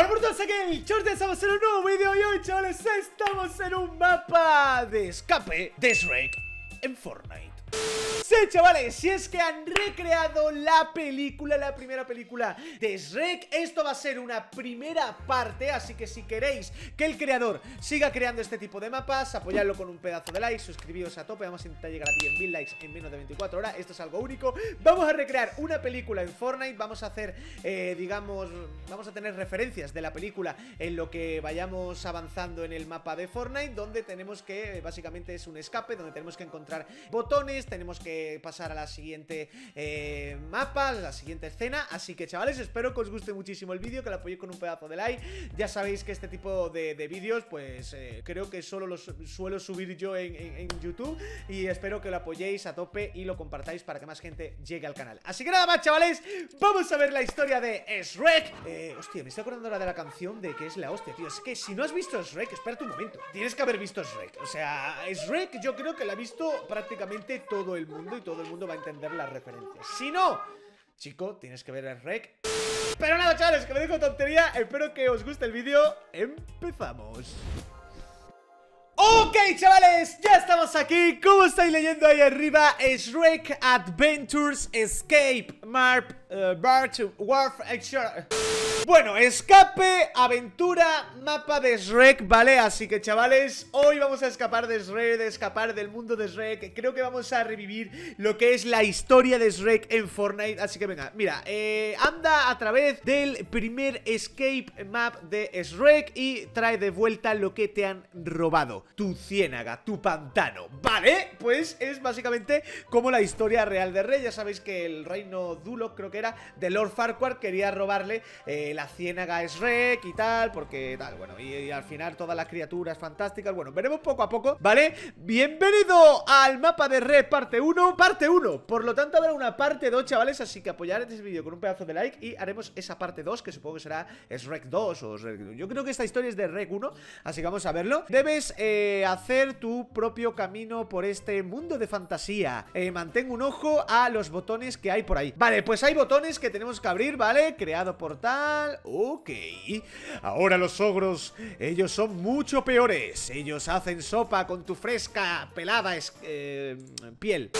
Hola por todos aquí el Chorte, estamos en un nuevo vídeo y hoy chavales estamos en un mapa de escape de Shrek en Fortnite Sí, chavales, si es que han recreado la película, la primera película de Shrek Esto va a ser una primera parte, así que si queréis que el creador siga creando este tipo de mapas Apoyadlo con un pedazo de like, suscribíos a tope, vamos a intentar llegar a 10.000 likes en menos de 24 horas Esto es algo único. Vamos a recrear una película en Fortnite, vamos a hacer, eh, digamos, vamos a tener referencias de la película en lo que vayamos avanzando en el mapa de Fortnite Donde tenemos que, básicamente es un escape, donde tenemos que encontrar botones tenemos que pasar a la siguiente eh, mapa, la siguiente escena. Así que chavales, espero que os guste muchísimo el vídeo, que lo apoyéis con un pedazo de like. Ya sabéis que este tipo de, vídeos, pues eh, creo que solo los suelo subir yo en, YouTube Y espero que lo apoyéis a tope y lo compartáis para que más gente llegue al canal. Así que nada más chavales, vamos a ver la historia de Shrek. Eh, Hostia, me estoy acordando ahora de la canción de que es la hostia, tío. Es que si no has visto Shrek, espérate un momento. Tienes que haber visto Shrek. O sea, Shrek yo creo que la ha visto prácticamente todo el mundo y todo el mundo va a entender las referencias. Si no, chico, tienes que ver el rec. Pero nada, chavales, que me digo tontería. Espero que os guste el vídeo. Empezamos. Ok, chavales, ya estamos aquí Como estáis leyendo ahí arriba Shrek Adventures Escape Marp, uh, Bart, Warf, bueno, escape, aventura, mapa de Shrek, ¿vale? Así que chavales, hoy vamos a escapar de Shrek, de escapar del mundo de Shrek Creo que vamos a revivir lo que es la historia de Shrek en Fortnite Así que venga, mira, eh, anda a través del primer escape map de Shrek Y trae de vuelta lo que te han robado Tu ciénaga, tu pantano, ¿vale? Pues es básicamente como la historia real de Rey Ya sabéis que el reino Dulo, creo que era, de Lord Farquaad Quería robarle... Eh, la ciénaga es rec y tal, porque tal, bueno, y, al final todas las criaturas fantásticas, bueno, veremos poco a poco, ¿vale? Bienvenido al mapa de Red parte 1, parte 1, por lo tanto habrá una parte 2, chavales, así que apoyar este vídeo con un pedazo de like y haremos esa parte 2, que supongo que será Shrek 2 o Shrek... Yo creo que esta historia es de Rec 1, así que vamos a verlo. Debes eh, hacer tu propio camino por este mundo de fantasía. Eh, mantén un ojo a los botones que hay por ahí. Vale, pues hay botones que tenemos que abrir, ¿vale? Creado portal Ok. Ahora los ogros, ellos son mucho peores. Ellos hacen sopa con tu fresca, pelada eh, piel.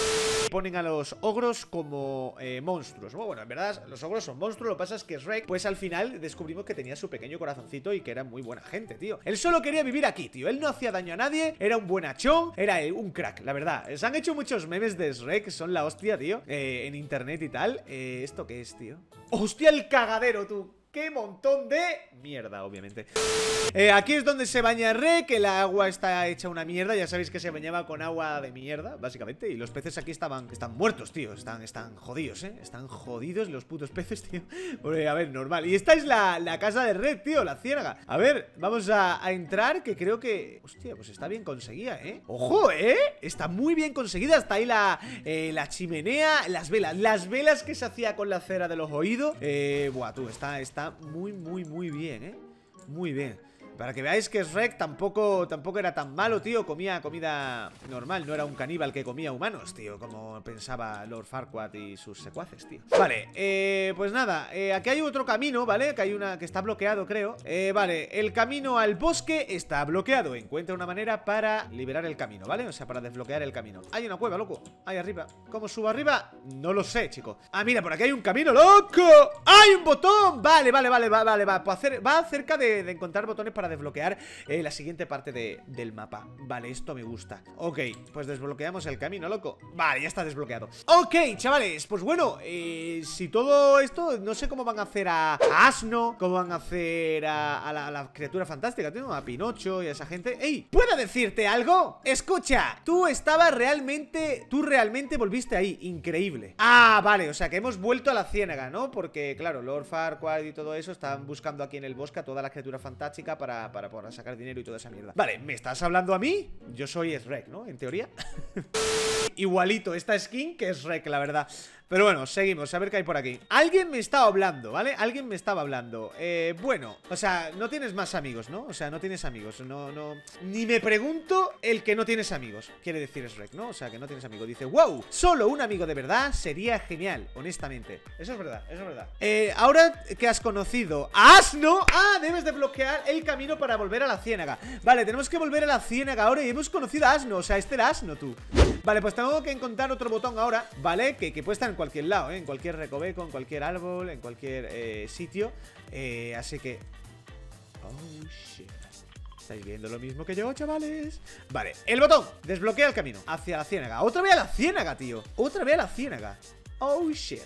Ponen a los ogros como eh, monstruos. Bueno, en verdad, los ogros son monstruos. Lo que pasa es que Shrek, pues al final descubrimos que tenía su pequeño corazoncito y que era muy buena gente, tío. Él solo quería vivir aquí, tío. Él no hacía daño a nadie, era un buenachón, era un crack, la verdad. Se han hecho muchos memes de Shrek, son la hostia, tío, eh, en internet y tal. ¿Esto qué es, tío? ¡Hostia, el cagadero, tú! ¡Qué montón de mierda, obviamente! Eh, aquí es donde se baña Re, que la agua está hecha una mierda. Ya sabéis que se bañaba con agua de mierda, básicamente. Y los peces aquí estaban están muertos, tío. Están, están jodidos, ¿eh? Están jodidos los putos peces, tío. a ver, normal. Y esta es la, casa de Red, tío, la ciénaga. A ver, vamos a, entrar, que creo que... Hostia, pues está bien conseguida, ¿eh? ¡Ojo, eh! Está muy bien conseguida. Está ahí la, eh, la chimenea, las velas. Las velas que se hacía con la cera de los oídos. Eh, buah, tú, está... está muy, muy, muy bien, ¿eh? Muy bien para que veáis que Shrek tampoco, tampoco era tan malo, tío. Comía comida normal, no era un caníbal que comía humanos, tío Como pensaba Lord Farquaad y sus secuaces, tío. Vale, eh, pues nada eh, Aquí hay otro camino, ¿vale? Que hay una que está bloqueado, creo. Eh, Vale, el camino al bosque está bloqueado. Encuentra una manera para liberar el camino, ¿vale? O sea, para desbloquear el camino. Hay una cueva, loco Ahí arriba. ¿Cómo subo arriba? No lo sé, chico. Ah, mira, por aquí hay un camino, loco. ¡Hay un botón! Vale, vale, vale, vale, vale Va, pues va cerca de encontrar botones para desbloquear eh, la siguiente parte del mapa Vale, esto me gusta Ok, pues desbloqueamos el camino, loco Vale, ya está desbloqueado Ok, chavales, pues bueno eh, Si todo esto, no sé cómo van a hacer a, Asno Cómo van a hacer a, la, criatura fantástica tío, A Pinocho y a esa gente ¡Ey! ¿Puedo decirte algo? Escucha, tú estabas realmente Tú realmente volviste ahí, increíble Ah, vale, o sea que hemos vuelto a la ciénaga, ¿no? Porque, claro, Lord Farquaad y todo eso Están buscando aquí en el bosque a toda la criatura fantástica para para, poder sacar dinero y toda esa mierda. Vale, ¿me estás hablando a mí? Yo soy Shrek, ¿no? En teoría. Igualito esta skin que es Shrek, la verdad. Pero bueno, seguimos, a ver qué hay por aquí. Alguien me estaba hablando, ¿vale? Alguien me estaba hablando. Eh, Bueno, o sea, no tienes más amigos, ¿no? O sea, no tienes amigos, no, no. Ni me pregunto el que no tienes amigos. Quiere decir Shrek, ¿no? O sea, que no tienes amigos Dice, wow, solo un amigo de verdad sería genial, honestamente Eso es verdad, eso es verdad. Eh, Ahora que has conocido a Asno Ah, debes de bloquear el camino para volver a la ciénaga. Vale, tenemos que volver a la ciénaga ahora Y hemos conocido a Asno, o sea, este era Asno, tú. Vale, pues tengo que encontrar otro botón ahora, ¿vale? Que, puede estar en cualquier lado, ¿eh? En cualquier recoveco, en cualquier árbol, en cualquier eh, sitio. Eh, Así que... Oh, shit. ¿Estáis viendo lo mismo que yo, chavales? Vale, el botón Desbloquea el camino Hacia la ciénaga. Otra vez a la ciénaga, tío. Otra vez a la ciénaga. Oh, shit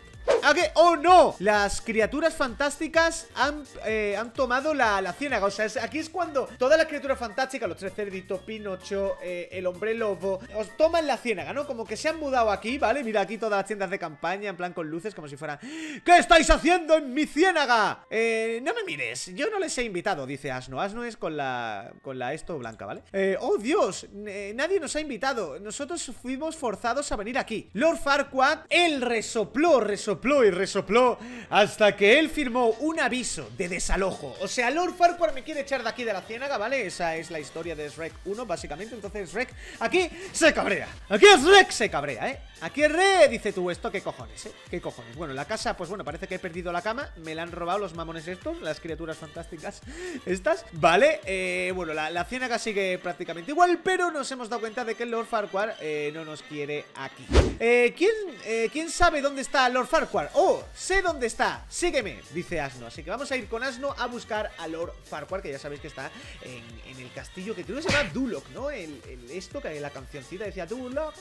¡Oh, no! Las criaturas fantásticas han, eh, han tomado la, la, ciénaga O sea, aquí es cuando todas las criaturas fantásticas Los tres cerditos, Pinocho, eh, el hombre lobo Os toman la ciénaga, ¿no? Como que se han mudado aquí, ¿vale? Mira aquí todas las tiendas de campaña En plan con luces, como si fueran ¿Qué estáis haciendo en mi ciénaga? Eh, no me mires, yo no les he invitado Dice Asno, Asno es con la, con la esto blanca, ¿vale? Eh, ¡Oh, Dios! nadie nos ha invitado Nosotros fuimos forzados a venir aquí Lord Farquaad, él resopló, resopló y resopló hasta que él firmó un aviso de desalojo. O sea, Lord Farquhar me quiere echar de aquí de la ciénaga, ¿vale? Esa es la historia de Shrek 1, básicamente. Entonces Shrek aquí se cabrea. Aquí Shrek se cabrea, ¿eh? Aquí re, dice tú, esto qué cojones, ¿eh? ¿Qué cojones? Bueno, la casa, pues bueno, parece que he perdido la cama Me la han robado los mamones estos, las criaturas fantásticas estas Vale, eh, bueno, la, ciénaga sigue prácticamente igual Pero nos hemos dado cuenta de que Lord Farquhar eh, no nos quiere aquí eh, ¿quién, eh, ¿Quién sabe dónde está Lord Farquhar? Oh, sé dónde está, sígueme, dice Asno Así que vamos a ir con Asno a buscar a Lord Farquhar Que ya sabéis que está en, el castillo que creo que se llama Duloc, ¿no? Esto que la cancioncita decía Duloc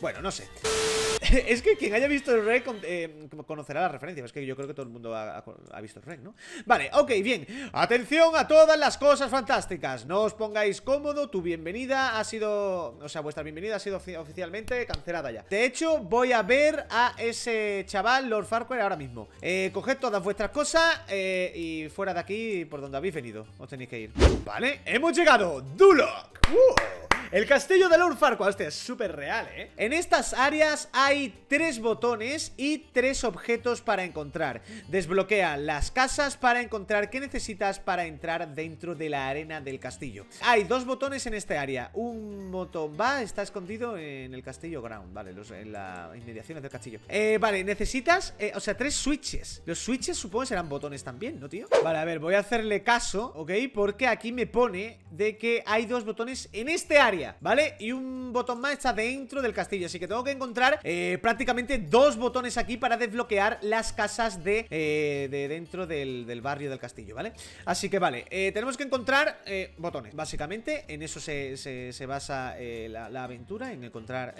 bueno, no sé. Es que quien haya visto el rey eh, conocerá la referencia Es que yo creo que todo el mundo ha, visto el rey, ¿no? Vale, ok, bien. Atención a todas las cosas fantásticas. No os pongáis cómodo, tu bienvenida ha sido... O sea, vuestra bienvenida ha sido oficialmente cancelada ya. De hecho, voy a ver a ese chaval, Lord Farquhar, ahora mismo. Eh, Coged todas vuestras cosas eh, Y fuera de aquí, por donde habéis venido Os tenéis que ir. Vale, hemos llegado. Duloc. ¡Uh! El castillo de Lord Farquaad, este es súper real, ¿eh? En estas áreas hay tres botones y tres objetos para encontrar Desbloquea las casas para encontrar qué necesitas para entrar dentro de la arena del castillo Hay dos botones en este área Un botón va, está escondido en el castillo ground, vale, en las inmediaciones del castillo eh, Vale, necesitas, eh, o sea, tres switches Los switches supongo serán botones también, ¿no, tío? Vale, a ver, voy a hacerle caso, ¿ok? Porque aquí me pone de que hay dos botones en este área ¿vale? Y un botón más está dentro del castillo Así que tengo que encontrar eh, prácticamente dos botones aquí para desbloquear las casas de, eh, de dentro del, barrio del castillo, ¿vale? Así que vale, eh, tenemos que encontrar botones Básicamente en eso se, se, basa la, la, aventura, en encontrar...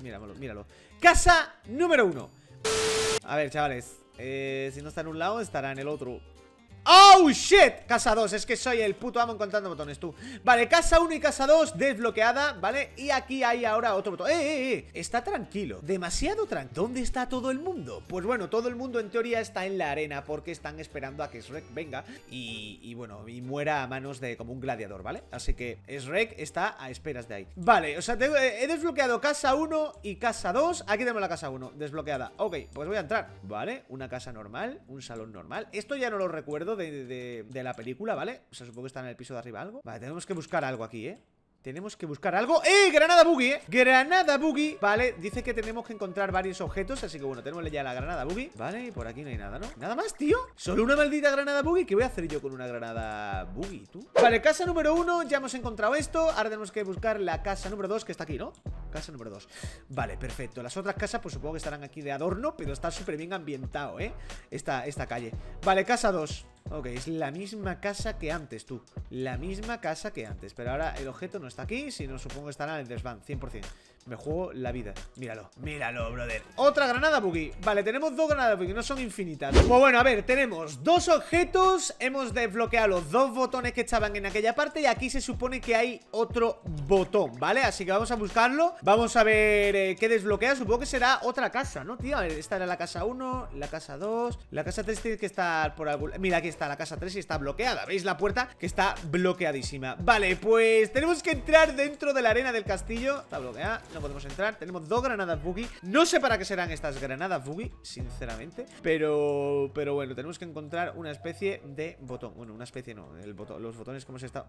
míralo, míralo Casa número uno A ver, chavales Si no está en un lado, estará en el otro ¡Oh, shit! Casa 2, es que soy el puto amo encontrando botones, tú Vale, casa 1 y casa 2 desbloqueada, ¿vale? Y aquí hay ahora otro botón ¡Eh, eh, eh! Está tranquilo, demasiado tranquilo ¿Dónde está todo el mundo? Pues bueno, todo el mundo en teoría está en la arena Porque están esperando a que Shrek venga y, bueno, y muera a manos de como un gladiador, ¿vale? Así que Shrek está a esperas de ahí Vale, o sea, he desbloqueado casa 1 y casa 2 Aquí tenemos la casa 1, desbloqueada Ok, pues voy a entrar, ¿vale? Una casa normal, un salón normal Esto ya no lo recuerdo de, la película, ¿vale? O sea, supongo que está en el piso de arriba algo Vale, tenemos que buscar algo aquí, ¿eh? Tenemos que buscar algo ¡Eh! Granada boogie, ¿eh? Granada boogie Vale, dice que tenemos que encontrar varios objetos Así que bueno, tenemos ya la granada boogie Vale, y por aquí no hay nada, ¿no? ¿Nada más, tío? ¿Solo una maldita granada boogie? ¿Qué voy a hacer yo con una granada boogie, tú? Vale, casa número uno Ya hemos encontrado esto Ahora tenemos que buscar la casa número dos Que está aquí, ¿no? Casa número dos Vale, perfecto Las otras casas pues supongo que estarán aquí de adorno Pero está súper bien ambientado, ¿eh? Esta, esta calle Vale, casa dos Ok, es la misma casa que antes, tú. La misma casa que antes. Pero ahora el objeto no está aquí Sino supongo que estará en el desván, 100% me juego la vida. Míralo, míralo, brother. Otra granada boogie. Vale, tenemos dos granadas boogie No son infinitas. Pues bueno, a ver Tenemos dos objetos. Hemos desbloqueado los dos botones que estaban en aquella parte Y aquí se supone que hay otro botón ¿Vale? Así que vamos a buscarlo. Vamos a ver eh, qué desbloquea. Supongo que será otra casa, ¿no, tío? A ver, esta era la casa 1 La casa 2 La casa 3 tiene que estar por algún... Mira, aquí está la casa 3 y está bloqueada. ¿Veis la puerta? Que está bloqueadísima. Vale, pues tenemos que entrar dentro de la arena del castillo. Está bloqueada, no podemos entrar. Tenemos dos granadas boogie. No sé para qué serán estas granadas boogie, sinceramente Pero, pero bueno, tenemos que encontrar una especie de botón. Bueno, una especie no, el botón, los botones como se está...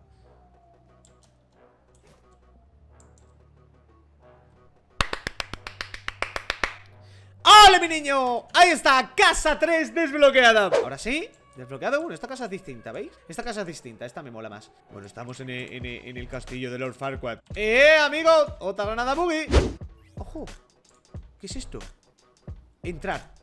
¡Hola, mi niño! Ahí está, casa 3 desbloqueada. Ahora sí, desbloqueado uno Esta casa es distinta, ¿veis? Esta casa es distinta, esta me mola más Bueno, estamos en el, castillo de Lord Farquaad ¡Eh, amigo! Otra granada boogie ¡Ojo! ¿Qué es esto? Entrar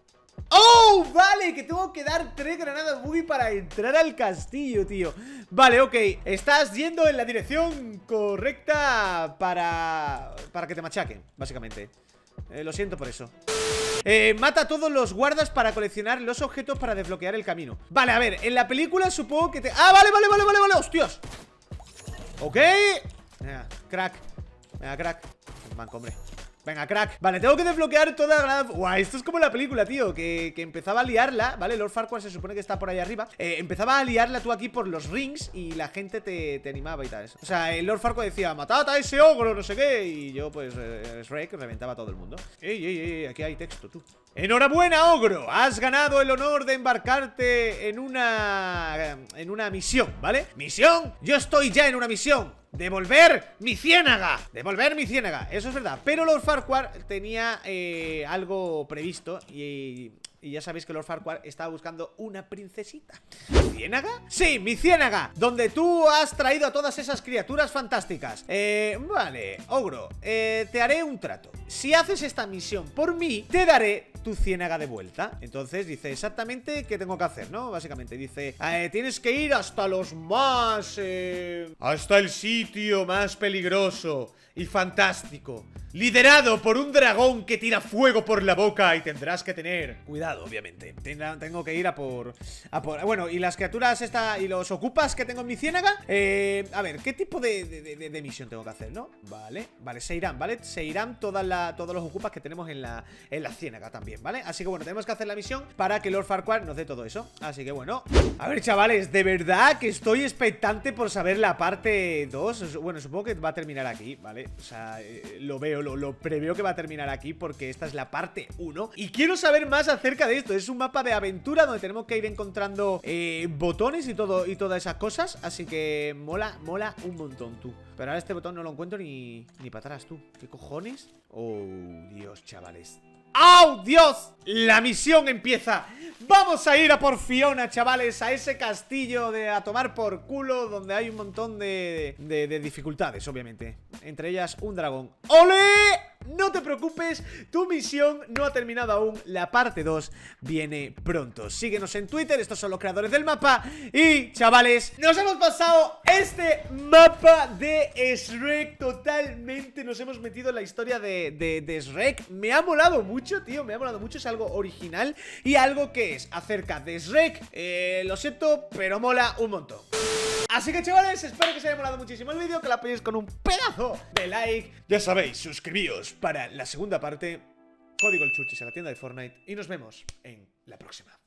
¡Oh! Vale, que tengo que dar tres granadas boogie para entrar al castillo, tío Vale, ok Estás yendo en la dirección correcta para... Para que te machaquen, básicamente eh, Lo siento por eso eh, mata a todos los guardas para coleccionar los objetos para desbloquear el camino. Vale, a ver, en la película supongo que te... ¡Ah, vale, vale, vale, vale, vale! ¡Hostias! Ok. Venga, crack. Venga, crack. Manco, hombre Venga, crack Vale, tengo que desbloquear toda la Guau, esto es como la película, tío que, empezaba a liarla, ¿vale? Lord Farquaad se supone que está por ahí arriba eh, Empezaba a liarla tú aquí por los rings Y la gente te, animaba y tal O sea, el Lord Farquaad decía Matad a ese ogro, no sé qué Y yo, pues, eh, Shrek reventaba a todo el mundo Ey, ey, ey, aquí hay texto, tú Enhorabuena, ogro Has ganado el honor de embarcarte en una... En una misión, ¿vale? ¿Misión? Yo estoy ya en una misión Devolver mi ciénaga Devolver mi ciénaga, eso es verdad Pero Lord Farquhar tenía eh, algo previsto y, y, ya sabéis que Lord Farquhar estaba buscando una princesita. ¿Ciénaga? Sí, mi ciénaga Donde tú has traído a todas esas criaturas fantásticas. Eh, vale, ogro eh, Te haré un trato. Si haces esta misión por mí Te daré tu ciénaga de vuelta Entonces dice exactamente qué tengo que hacer, ¿no? Básicamente dice, eh, tienes que ir hasta los más... Eh, hasta el sitio más peligroso y fantástico Liderado por un dragón que tira fuego por la boca y tendrás que tener cuidado, obviamente. tengo que ir a por, a por... Bueno, y las criaturas esta y los ocupas que tengo en mi ciénaga. Eh, a ver, ¿qué tipo de, de, misión tengo que hacer, no? Vale, vale, se irán, ¿vale? Se irán todas la, todos los ocupas que tenemos en la, en la ciénaga también, ¿vale? Así que bueno, tenemos que hacer la misión para que Lord Farquaad nos dé todo eso. Así que bueno. A ver, chavales, de verdad que estoy expectante por saber la parte 2. Bueno, supongo que va a terminar aquí, ¿vale? O sea, eh, lo veo lo, preveo que va a terminar aquí porque esta es la parte 1 Y quiero saber más acerca de esto Es un mapa de aventura donde tenemos que ir encontrando eh, botones y todo y todas esas cosas Así que mola, mola un montón tú Pero ahora este botón no lo encuentro ni, ni para atrás tú ¿Qué cojones? Oh, Dios, chavales ¡Oh, Dios! La misión empieza Vamos a ir a por Fiona, chavales A ese castillo de a tomar por culo Donde hay un montón de, de, de dificultades, obviamente Entre ellas un dragón ¡Ole! No te preocupes, tu misión no ha terminado aún. La parte 2 viene pronto. Síguenos en Twitter, estos son los creadores del mapa. Y, chavales, nos hemos pasado este mapa de Shrek Totalmente. Nos hemos metido en la historia de, de, Shrek. Me ha molado mucho, tío, me ha molado mucho. Es algo original y algo que es acerca de Shrek. Eh, Lo siento, pero mola un montón Así que chavales, espero que os haya molado muchísimo el vídeo Que la apoyéis con un pedazo de like. Ya sabéis, suscribíos para la segunda parte. Código el Churchis en la tienda de Fortnite Y nos vemos en la próxima